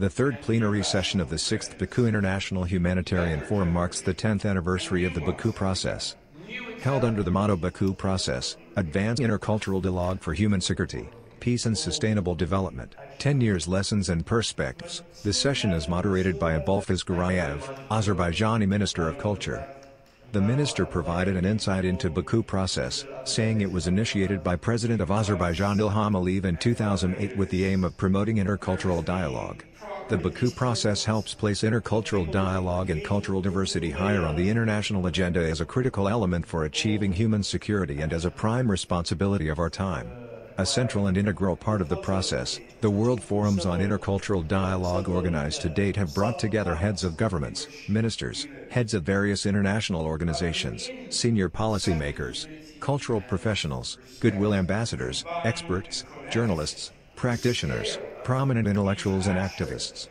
The third plenary session of the 6th Baku International Humanitarian Forum marks the 10th anniversary of the Baku process. Held under the motto Baku Process, Advance Intercultural Dialogue for Human Security, Peace and Sustainable Development, 10 Years Lessons and Perspectives, the session is moderated by Abulfaz Garayev, Azerbaijani Minister of Culture. The minister provided an insight into Baku process, saying it was initiated by President of Azerbaijan Ilham Aliyev in 2008 with the aim of promoting intercultural dialogue. The Baku process helps place intercultural dialogue and cultural diversity higher on the international agenda as a critical element for achieving human security and as a prime responsibility of our time. A central and integral part of the process, the World Forums on Intercultural Dialogue organized to date have brought together heads of governments, ministers, heads of various international organizations, senior policymakers, cultural professionals, goodwill ambassadors, experts, journalists, practitioners, prominent intellectuals and activists.